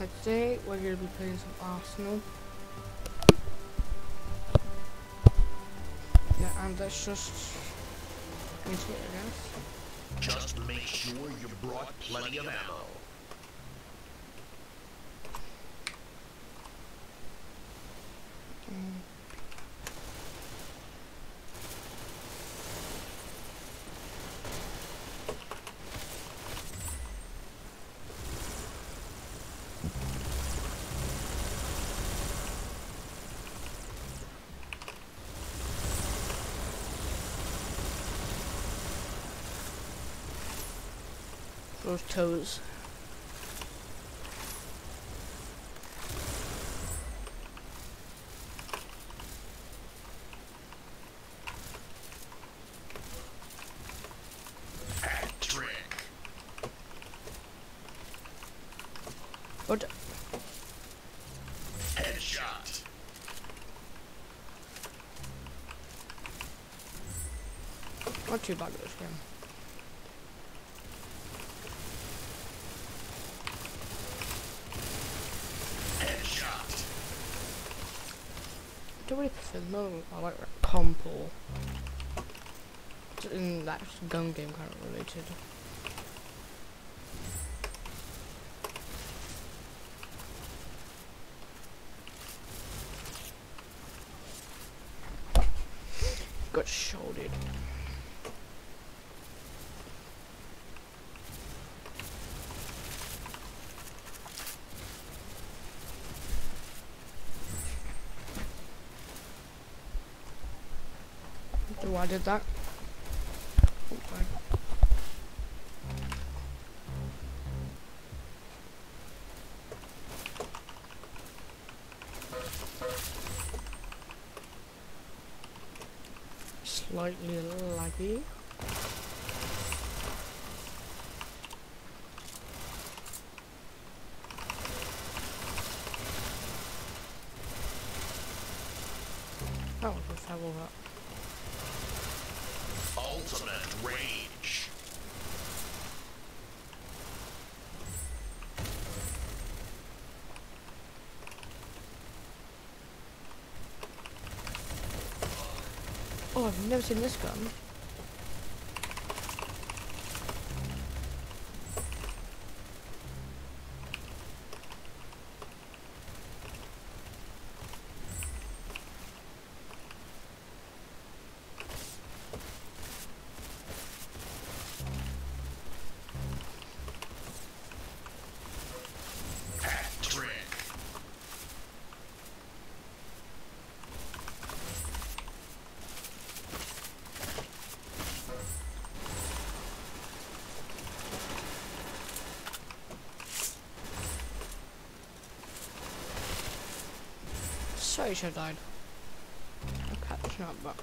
Today we're going to be playing some Arsenal. Yeah, and let's just into it, I guess. Just make sure you brought plenty of ammo. Mm. Those toes. What? Headshot. Not too bad this game. Headshot. I don't really mode. I like comp or in that gun game kind of related. Got shouldered. Do I did that? Slightly laggy. That was a level up. Ultimate rage. Oh, I've never seen this gun. Sorry, should have died. Catching up, but.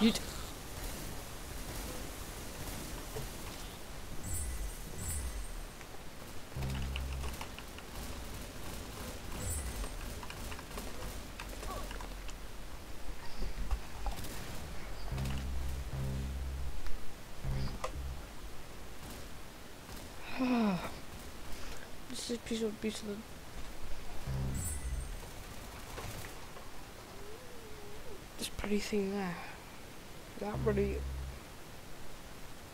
You piece of piece of this pretty thing there. That really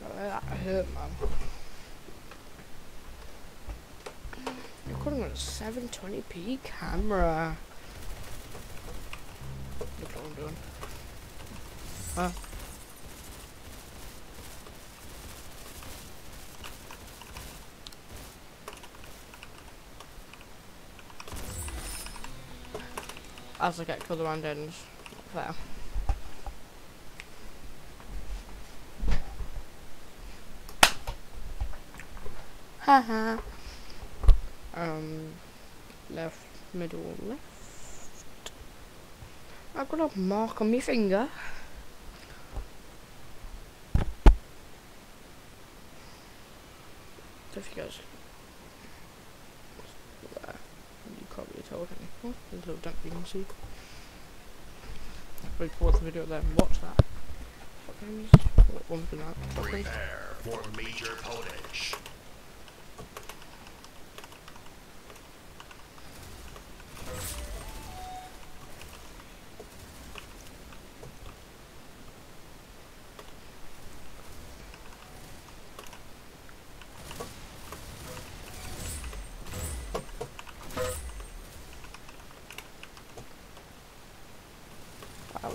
that hurt man. Recording on a 720p camera. Look what I'm doing. Huh? as I get colour and end there. Haha. um, left, middle, left. I've got a mark on my finger. If you guys you can't really tell anything. Oh, there's a little dunk you can see. Wait, pause the video there and watch that. Fuck enemies. What one's been out? Fuck enemies. Prepare for major potage.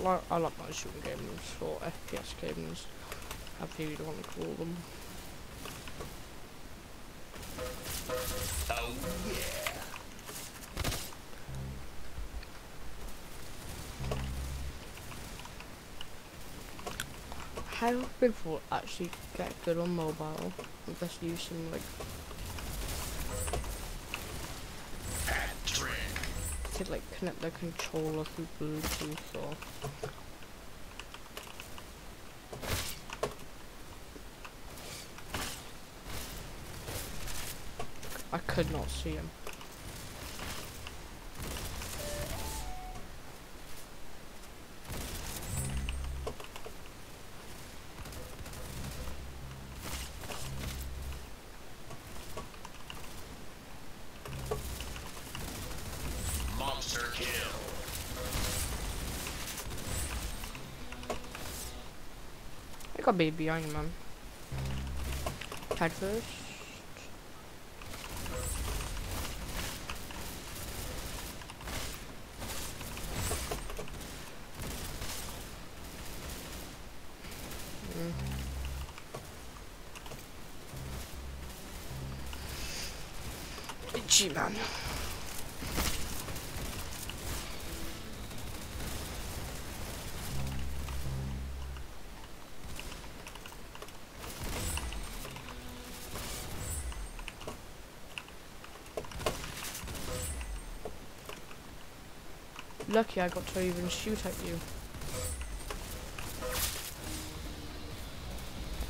Like I like my shooting games or FPS games, however you want to call them. Oh yeah. How do people actually get good on mobile? Unless you use some like to like connect the controller through Bluetooth or I could not see him. Monster kill. I got baby behind man. Head first. Mm. Itchy man. Lucky I got to even shoot at you.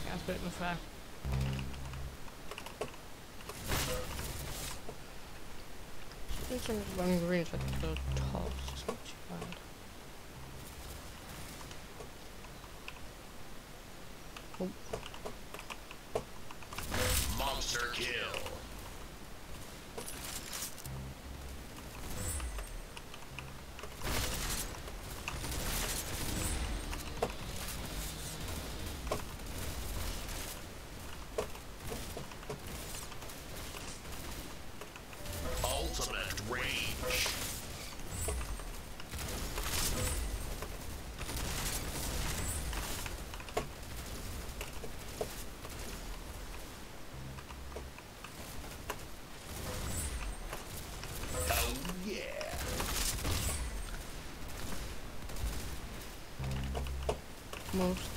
That's a bit unfair. This one's one green is like the top, it's not too bad. Monster kill. Ultimate rage.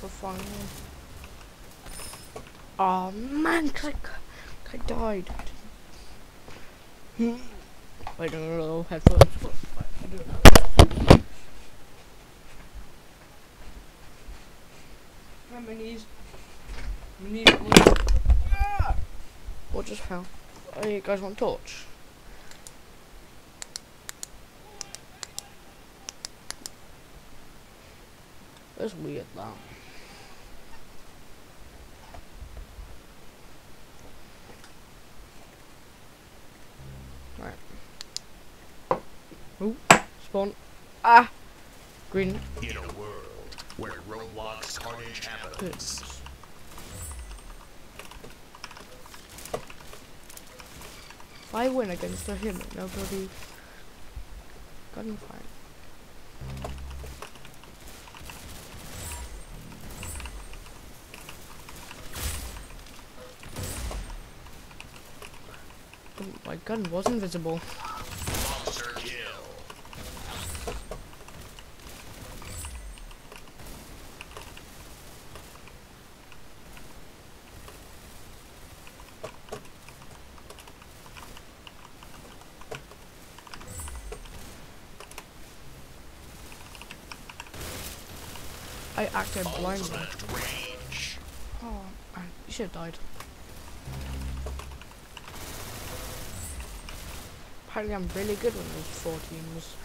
Oh. Oh man, I, I died. Hmm. Do it now. Ah, My knees. My knees. Ah! What just fell? Oh, you guys want a torch? That's weird, that. Right. Ooh, spawn. Ah! Green. In a world where Roblox carnage happens. I win against the him, nobody gunfight. Oh, My gun was invisible. acted blindly. Oh, man, you should have died. Apparently I'm really good with those four teams.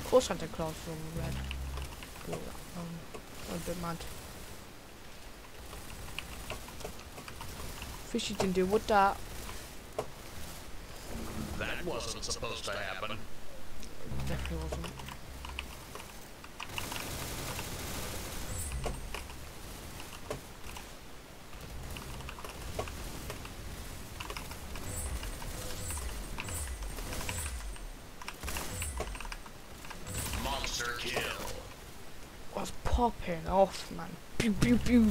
Of course Santa Claus is all red. Ooh, um, I'm a bit mad. Fishy didn't do what that. That wasn't supposed to happen. Definitely wasn't. Monster kill. was popping off, man. Pew pew pew.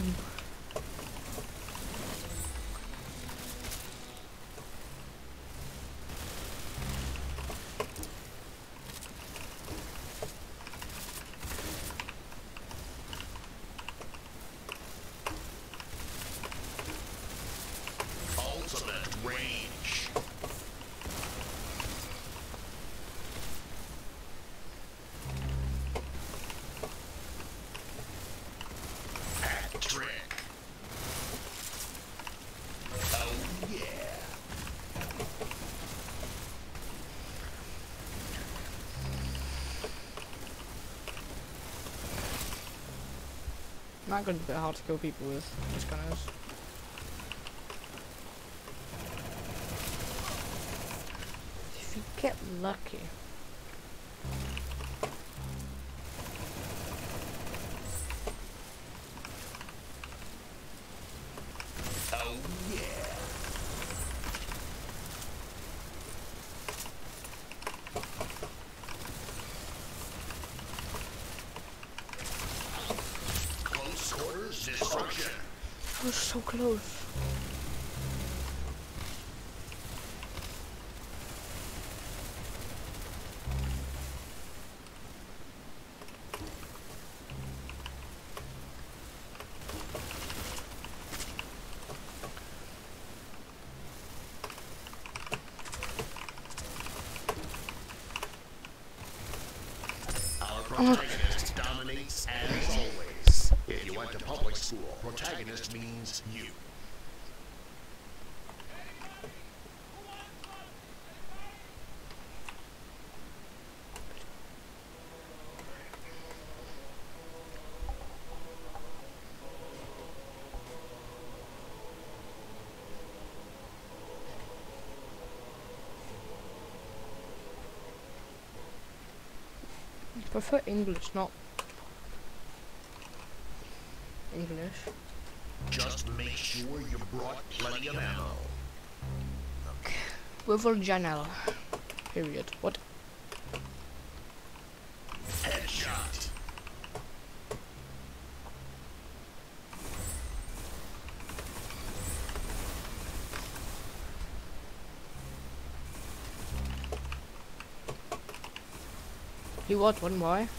Ultimate rage. Hat trick. Oh yeah. Not gonna be a bit hard to kill people with. Just gonna is. If you get lucky. Oh yeah. Close quarters destruction. I was so close. Our protagonist dominates as always. If you went to public school, protagonist means you. I prefer English, not English. Just make sure you brought plenty of ammo. Wivel Janelle. Period. What? Headshot. He was one why?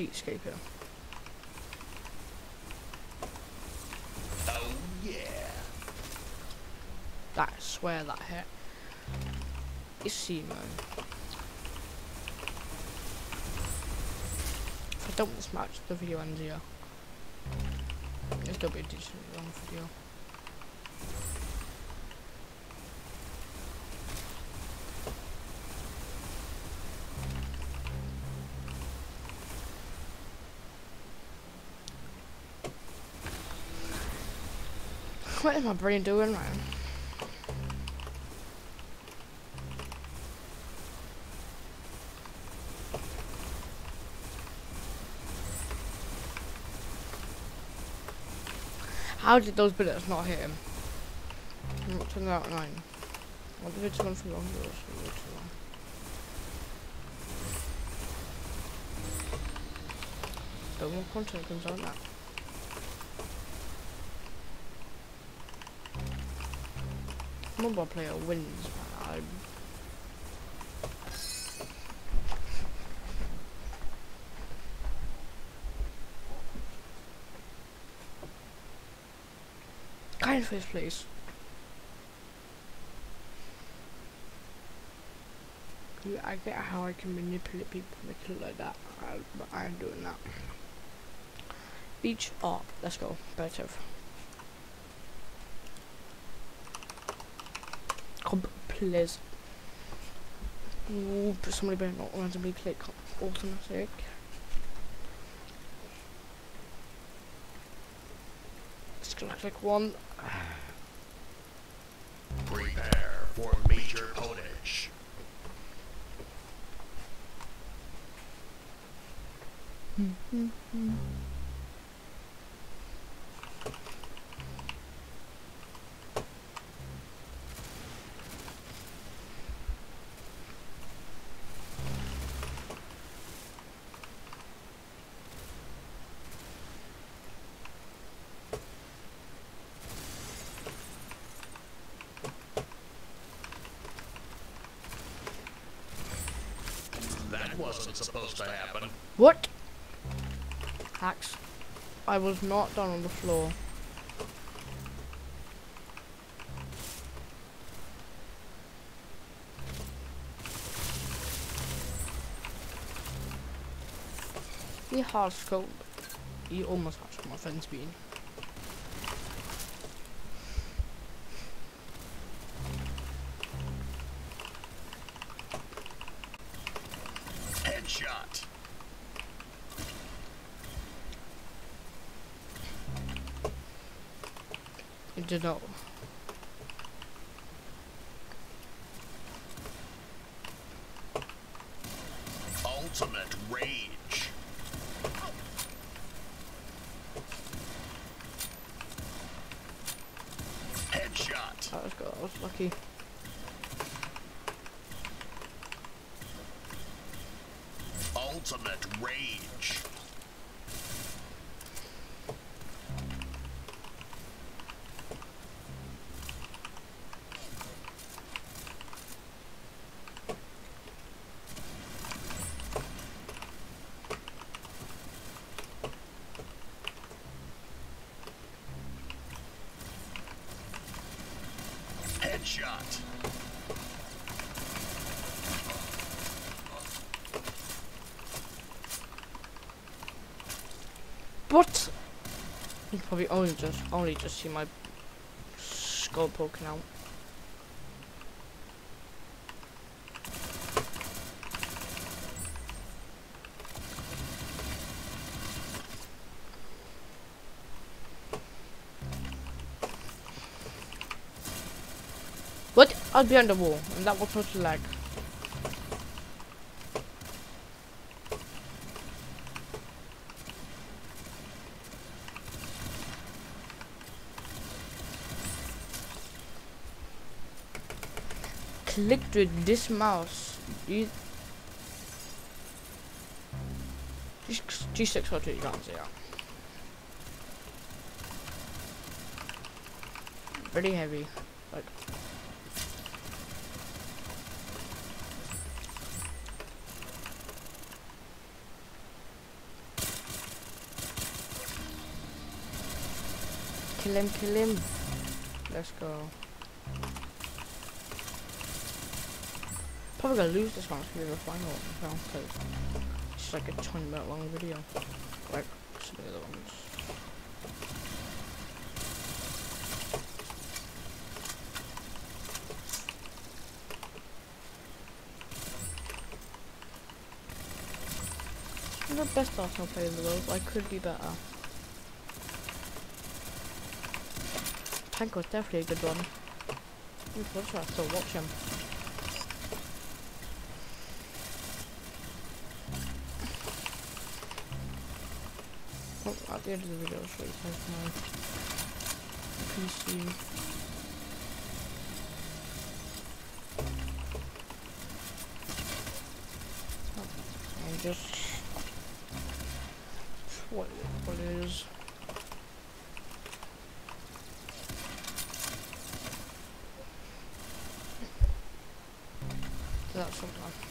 Cheapskate here. Oh yeah. That I swear that hit. You see, man. If I don't this match, the video ends here. It's gonna be a decently long video. What is my brain doing, man? How did those bullets not hit him? I'm not turning out nine. What did it run for long? No more content comes out now. Mobile player wins. Kind of first place. I get how I can manipulate people, make it like that, I, but I'm doing that. Beach art. Let's go. Better. Please. Ooh, but somebody better not randomly click automatic. Just gonna click one. Prepare for major potage. That hmm. hmm, hmm, wasn't supposed to happen. What? Hacks. I was not down on the floor. He hard scope. He almost has my friend's being. Headshot. Did not. Ultimate rage. Headshot. That was good. I was lucky. Ultimate rage. Headshot. What? You probably only just only just see my skull poking out. What? I'll be on the wall, and that was to lag. Clicked with this mouse. You G six or two, you can't see that. Pretty heavy, like. Kill him, kill him. Let's go. Probably gonna lose this one we the final now because it's like a 20 minute long video. Like some of the other ones. I'm the best Arsenal player in the world, I could be better. Tank was definitely a good one. What's that? Still watch him. At the end of the video, I'll show you guys my PC. And oh, just what what it is. That's sometime.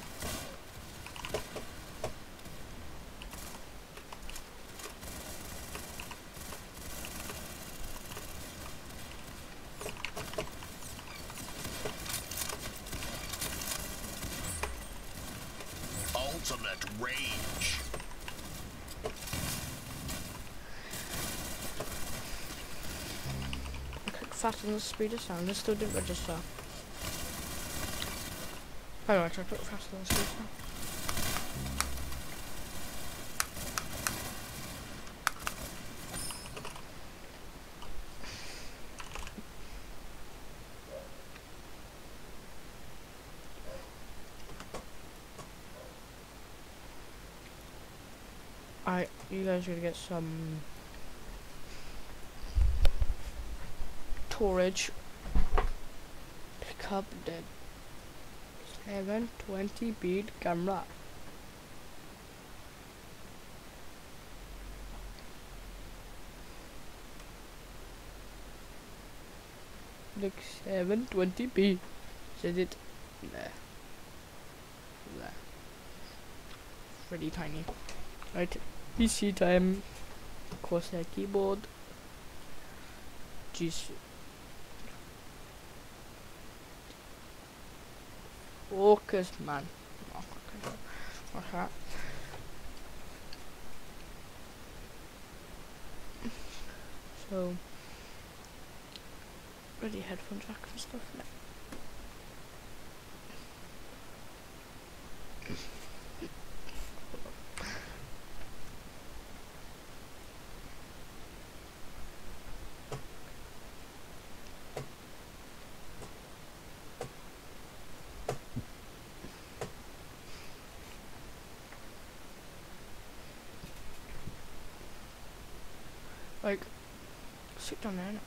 Rage. I clicked fast on the speed of sound and still didn't register. Anyway, I tried to click faster than the speed of sound. Alright, you guys are gonna get some storage. Pick up the 720 beat camera. Look, 720p. Said it there. There. Pretty tiny. Right, PC time. Corsair keyboard. Jeez. Focus, man. Okay. So, ready headphone jack and stuff. Like, down there. now.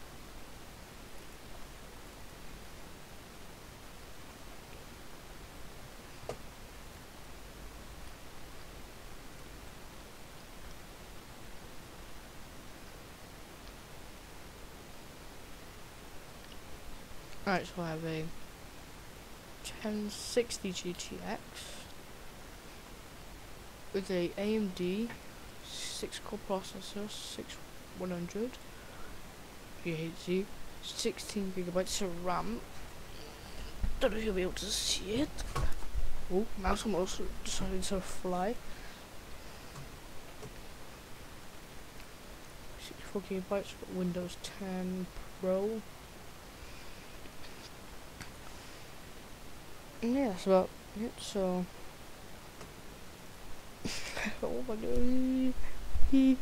Alright, so I have a 1060 GTX with a AMD 6 core processor, 6100 GHz, 16 gigabytes of RAM. Don't know if you'll be able to see it. Oh, someone else decided to fly. 64 gigabytes Windows 10 Pro. And yeah, that's about it. So, oh my god, he.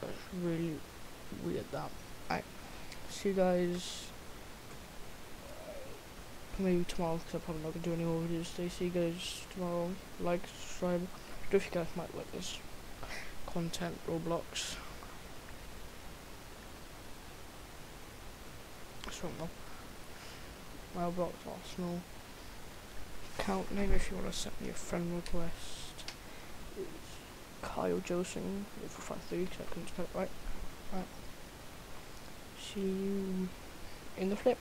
That's really weird. That I see you guys maybe tomorrow because I'm probably not gonna do any more videos today. See you guys tomorrow. Like, subscribe. Do if you guys might like this content, Roblox. I don't know. Roblox Arsenal Count name if you want to send me a friend request Kyle Josing for five three because I couldn't spell it right. Right. See you in the flip.